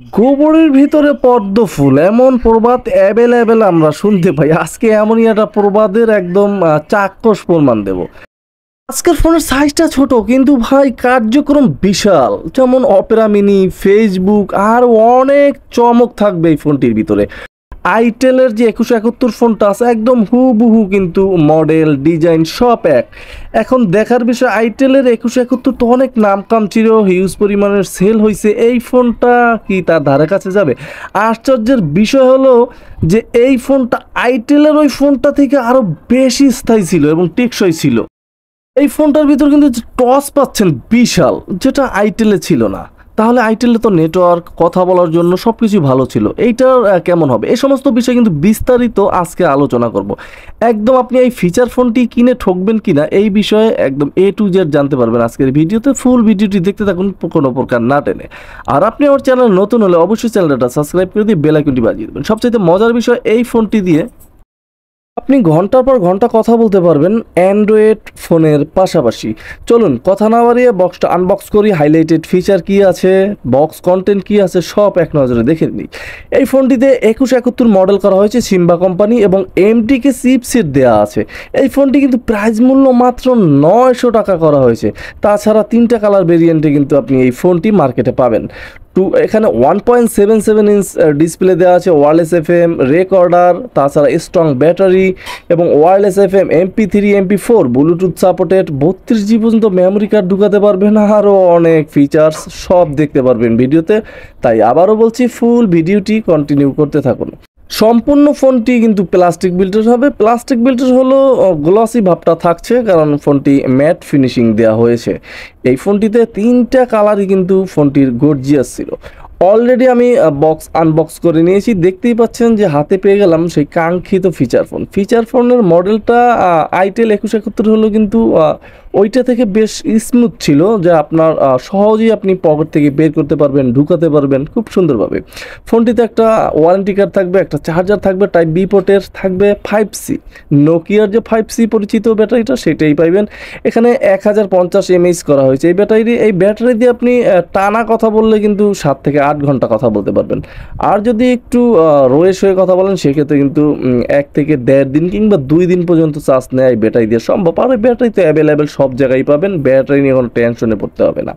গোবরের ভিতরে পদ্ম ফুল, এমন প্রবাদ অ্যাভেলেবেল আমরা শুনতে পাই। আজকে এমনই একটা প্রবাদের একদম চাক্ষুষ প্রমাণ দেব। আজকের ফোনের সাইজটা ছোট, কিন্তু ভাই কার্যক্রম বিশাল। যেমন অপেরা মিনি ফেসবুক আর অনেক চমক থাকবে এই ফোনটির ভিতরে। আইটেলের যে একুশো একাত্তর ফোনটা আছে, একদম হুবহু কিন্তু মডেল ডিজাইন সব এক। এখন দেখার বিষয় আইটেলের একুশো একাত্তর তো অনেক নাম কাম ছিল হিউজ পরিমাণের সেল হয়েছে এই ফোনটা কি তার ধারে কাছে যাবে? আশ্চর্যের বিষয় হলো যে এই ফোনটা আইটেলের ওই ফোনটা থেকে আরও বেশি স্থায়ী ছিল এবং টেকসই ছিল। এই ফোনটার ভিতর কিন্তু টস পাচ্ছেন বিশাল, যেটা আইটেলে ছিল না। তাহলে আইটেলে তো নেটওয়ার্ক কথা বলার জন্য সব কিছুই ভালো ছিল। এইটার কেমন হবে? এই সমস্ত বিষয় কিন্তু বিস্তারিত আজকে আলোচনা করব। একদম আপনি এই ফিচার ফোনটি কিনে ঠকবেন কিনা, এই বিষয়ে একদম এ টু জেড জানতে পারবেন আজকের ভিডিওতে। ফুল ভিডিওটি দেখতে থাকুন, কোনো প্রকার না টেনে। আর আপনি আমার চ্যানেল নতুন হলে অবশ্যই চ্যানেলটা সাবস্ক্রাইব করে দিয়ে বেল আইকনটি বাজিয়ে দেবেন। সবচাইতে মজার বিষয়, এই ফোনটি দিয়ে আপনি ঘণ্টার পর ঘণ্টা কথা বলতে পারবেন অ্যান্ড্রয়েড ফোনের পাশাপাশি। চলুন, কথা না বাড়িয়ে বক্সটা আনবক্স করি হাইলাইটেড ফিচার কি আছে বক্স কন্টেন্ট কি আছে, সব এক নজরে দেখে নিই। এই ফোনটিতে একুশ একাত্তর মডেল করা হয়েছে সিম্বা কোম্পানি এবং এমটিকে চিপসেট দেওয়া আছে। এই ফোনটি কিন্তু প্রাইস মূল্য মাত্র নয়শো টাকা করা হয়েছে। তাছাড়া তিনটা কালার ভেরিয়েন্টে কিন্তু আপনি এই ফোনটি মার্কেটে পাবেন। টু, এখানে one point seven seven inch display দেওয়া আছে ওয়ারলেস এফ এম রেকর্ডার তাছাড়া স্ট্রং ব্যাটারি এবং wireless F M MP three MP four Bluetooth supported বত্রিশ জি পর্যন্ত মেমোরি কার্ড ঢুকাতে পারবেন আরও অনেক ফিচার্স সব দেখতে পারবেন ভিডিওতে। তাই আবারও বলছি ফুল ভিডিওটি কন্টিনিউ করতে থাকুন। সম্পূর্ণ ফোনটি কিন্তু প্লাস্টিক বিল্টের হবে। প্লাস্টিক বিল্টের হলো গ্লসি ভাবটা থাকছে, কারণ ফোনটি ম্যাট ফিনিশিং দেওয়া হয়েছে। এই ফোনটিতে তিনটা কালারই কিন্তু ফোনটির গর্জিয়াস ছিল। অলরেডি আমি বক্স আনবক্স করে নিয়েছি। দেখতেই পাচ্ছেন যে হাতে পেয়ে গেলাম সেই কাঙ্ক্ষিত ফিচার ফোন ফিচার ফোনের মডেলটা আইটেল একুশ একাত্তর হলো কিন্তু ওইটা থেকে বেশ স্মুথ ছিল যে আপনার সহজেই আপনি পকেট থেকে বের করতে পারবেন, ঢুকাতে পারবেন খুব সুন্দরভাবে। ফোনটিতে একটা ওয়ারেন্টি কার্ড থাকবে, একটা চার্জার থাকবে টাইপ বি পোর্টের থাকবে ফাইভ সি নোকিয়ার যে ফাইভ সি পরিচিত ব্যাটারিটা সেটাই পাইবেন। এখানে এক হাজার পঞ্চাশ এমএইচ করা হয়েছে। এই ব্যাটারি এই ব্যাটারি দিয়ে আপনি টানা কথা বললে কিন্তু সাত থেকে আট ঘণ্টা কথা বলতে পারবেন। আর যদি একটু রয়ে শয়ে কথা বলেন, সেক্ষেত্রে কিন্তু এক থেকে দেড় দিন কিংবা দুই দিন পর্যন্ত চার্জ নেয় ব্যাটারি দিয়ে। সম্ভব। আর ব্যাটারি তো অ্যাভেলেবেল সব জায়গায় পাবেন, ব্যাটারি নিয়ে কোনো টেনশনে পড়তে হবে না।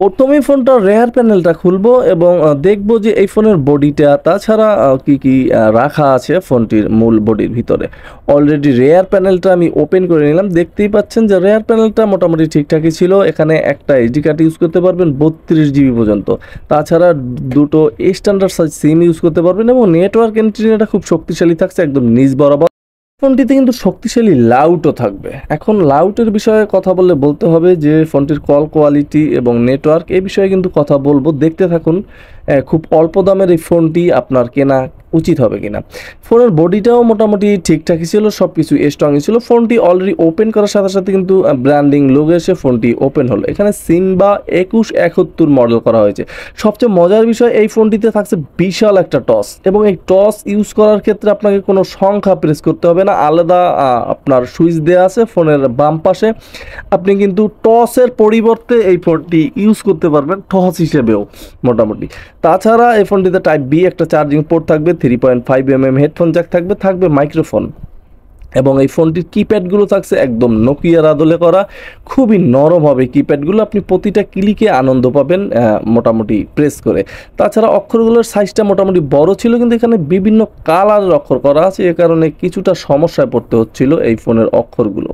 প্রথমেই ফোনটার রেয়ার প্যানেলটা খুলবো এবং দেখব যে এই ফোনের বডিটা তাছাড়া কি কি রাখা আছে ফোনটির মূল বডির ভিতরে। অলরেডি রেয়ার প্যানেলটা আমি ওপেন করে নিলাম, দেখতেই পাচ্ছেন যে রেয়ার প্যানেলটা মোটামুটি ঠিকঠাকই ছিল, এখানে একটা এইচডি কার্ড ইউজ করতে পারবেন, বত্রিশ জিবি পর্যন্ত। তাছাড়া দুটো স্ট্যান্ডার্ড সাইজ সিম ইউজ করতে পারবেন এবং নেটওয়ার্ক এন্ট্রিটা খুব শক্তিশালী থাকছে, একদম নিজ বরাবর। ফোনটিতে কিন্তু শক্তিশালী লাউটও থাকবে। এখন লাউটের বিষয়ে কথা বললে বলতে হবে যে, ফোনটির কল কোয়ালিটি এবং নেটওয়ার্ক এই বিষয়ে কিন্তু কথা বলব। দেখতে থাকুন খুব অল্প দামের এই ফোনটি আপনার কেনা উচিত হবে কিনা। ফোনের বডিটাও মোটামুটি ঠিকঠাকই ছিল সব কিছু স্ট্রংই ছিল। ফোনটি অলরেডি ওপেন করার সাথে সাথে কিন্তু ব্র্যান্ডিং লোগো এসে ফোনটি ওপেন হলো। এখানে সিম্বা একুশ একাত্তর মডেল করা হয়েছে। সবচেয়ে মজার বিষয়, এই ফোনটিতে থাকছে বিশাল একটা টস এবং এই টস ইউজ করার ক্ষেত্রে আপনাকে কোনো সংখ্যা প্রেস করতে হবে না। আলাদা আপনার সুইচ দেওয়া আছে ফোনের বাম পাশে। আপনি কিন্তু টসের পরিবর্তে এই ফোনটি ইউজ করতে পারবেন টস হিসেবেও মোটামুটি। তাছাড়া এই ফোনটিতে টাইপ বি একটা চার্জিং পোর্ট থাকবে three point five M M headphone jack থাকবে থাকবে মাইক্রোফোন এবং এই ফোনটির কিপ্যাডগুলো থাকছে একদম নোকিয়ার আদলে করা। খুবই নরম হবে কিপ্যাডগুলো আপনি প্রতিটা ক্লিকে আনন্দ পাবেন মোটামুটি প্রেস করে। তাছাড়া অক্ষরগুলোর সাইজটা মোটামুটি বড় ছিল, কিন্তু এখানে বিভিন্ন কালারের অক্ষর করা আছে। এ কারণে কিছুটা সমস্যায় পড়তে হচ্ছিল এই ফোনের অক্ষরগুলো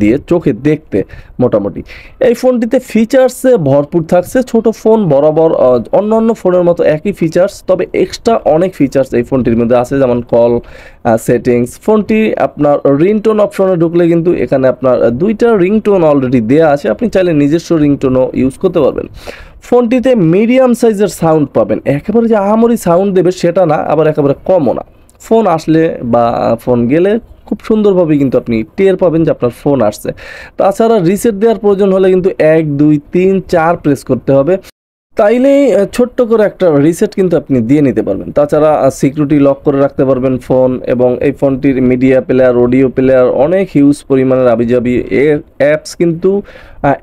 দিয়ে চোখে দেখতে মোটামুটি। এই ফোনটিতে ফিচার্সে ভরপুর থাকছে। ছোট ফোন বরাবর অন্য অন্য ফোনের মতো একই ফিচার্স তবে এক্সট্রা অনেক ফিচার্স এই ফোনটির মধ্যে আছে। যেমন কল সেটিংস ফোনটি আপনার রিংটোন অপশনে ঢুকলে কিন্তু এখানে আপনার দুইটা রিংটোন অলরেডি দেওয়া আছে। আপনি চাইলে নিজস্ব রিংটোনও ইউজ করতে পারবেন। ফোনটিতে মিডিয়াম সাইজের সাউন্ড পাবেন। একেবারে যে আহামরি সাউন্ড দেবে সেটা না, আবার একেবারে কমও না। ফোন আসলে বা ফোন গেলে খুব সুন্দরভাবে কিন্তু আপনি টের পাবেন যে আপনার ফোন আসছে। তাছাড়া রিসেট দেওয়ার প্রয়োজন হলে কিন্তু এক, দুই, তিন, চার প্রেস করতে হবে। তাইলেই ছোট্ট করে একটা রিসেট কিন্তু আপনি দিয়ে নিতে পারবেন। তাছাড়া সিকিউরিটি লক করে রাখতে পারবেন ফোন এবং এই ফোনটির মিডিয়া প্লেয়ার অডিও প্লেয়ার অনেক হিউজ পরিমাণের আবিজাবি এর অ্যাপস কিন্তু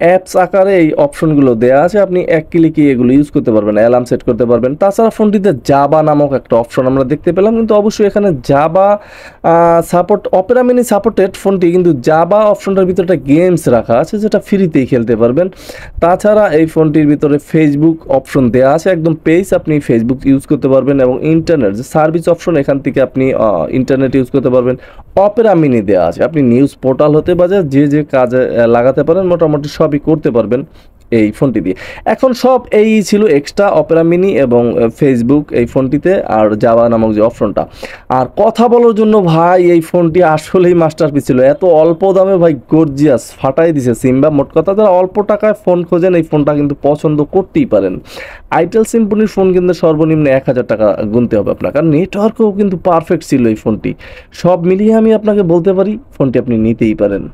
অ্যাপস আকারে এই অপশনগুলো দেওয়া আছে। আপনি এক ক্লিকে এগুলো ইউজ করতে পারবেন অ্যালার্ম সেট করতে পারবেন। তাছাড়া ফোনটিতে জাবা নামক একটা অপশন আমরা দেখতে পেলাম, কিন্তু অবশ্যই এখানে Java support Opera Mini supported ফোনটি কিন্তু জাবা অপশনটার ভিতরে একটা গেমস রাখা আছে, যেটা ফ্রিতেই খেলতে পারবেন। তাছাড়া এই ফোনটির ভিতরে ফেসবুক অপশন দেওয়া আছে। একদম পেজ আপনি ফেসবুক ইউজ করতে পারবেন এবং ইন্টারনেট যে সার্ভিস অপশন এখান থেকে আপনি ইন্টারনেট ইউজ করতে পারবেন। অপেরা মিনি দেওয়া আছে। আপনি নিউজ পোর্টাল হতে বাজে যে যে কাজে লাগাতে পারেন মোটামুটি সবই করতে পারবেন এই ফোনটি দিয়ে। এখন সব এই ছিল এক্সট্রা অপেরা মিনি এবং ফেসবুক এই ফোনটিতে আর জাভা নামক যে অপশনটা আর কথা বলার জন্য ভাই, এই ফোনটি আসলেই মাস্টারপিস ছিল। এত অল্প দামে ভাই গর্জিয়াস ফাটাই দিছে সিম্বা মোট কথা যারা অল্প টাকায় ফোন খোঁজেন, এই ফোনটা কিন্তু পছন্দ করতেই পারেন। আইটেল সিম্পনির ফোন কিন্তু সর্বনিম্ন এক হাজার টাকা গুনতে হবে আপনাকে। আর নেটওয়ার্কও কিন্তু পারফেক্ট ছিল এই ফোনটি। সব মিলিয়ে আমি আপনাকে বলতে পারি, ফোনটি আপনি নিতেই পারেন।